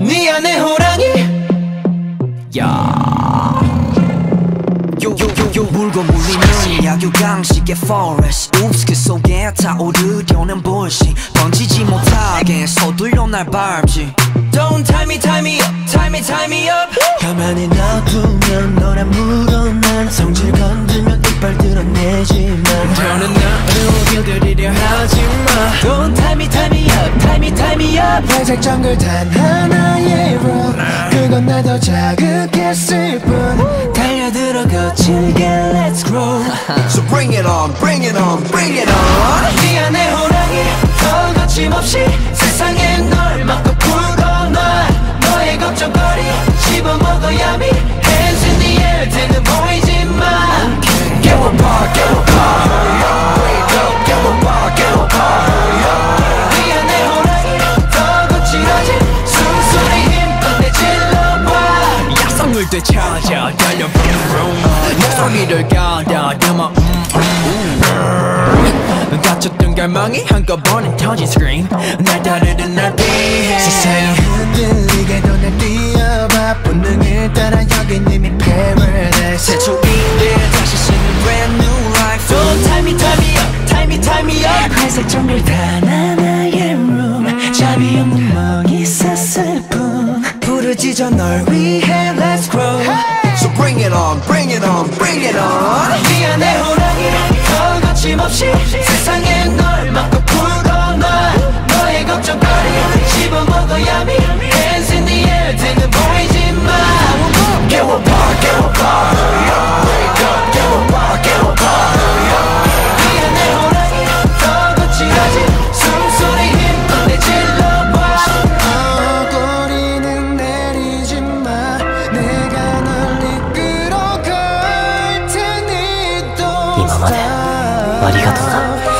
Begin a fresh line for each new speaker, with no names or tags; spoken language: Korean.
네 안에 호랑이. 야.
요요요요. 물고 물리는 약육강식의 forest. Oops 그 속에 타오르려는 bullshit. 던지지 못하게 서둘러 날 밟지.
Don't tie me tie me up tie me tie me up.
가만히 놔두면 너라 물어난 성질
me tie me up
회색 정글 단 하나의 로 그건 날 더 자극했을 뿐 달려들어 거칠게 let's grow
So bring it on bring it on bring it on
네 안에 호랑이 더 거침없이 세상에 야성을 되찾아 달려 vroom 목소리를 가다듬어 음, 음. 갇혔던 갈망이 한꺼번에 터진 스크린 날 따르는 날 피해
세상이 흔들리게 너날 뛰어봐 본능을 따라 여긴 이미 paradise
새초인데 다시 쓰는 brand new life
Don't tie me tie me up tie me tie me up
회색 정글 단 하나의 room 잠이 없는 멍이 샀을 뿐 부르짖어 널 위해 let's grow
So bring it on bring it on bring it on
네 안에 호랑이 더 거침없이 세상
までありがとな。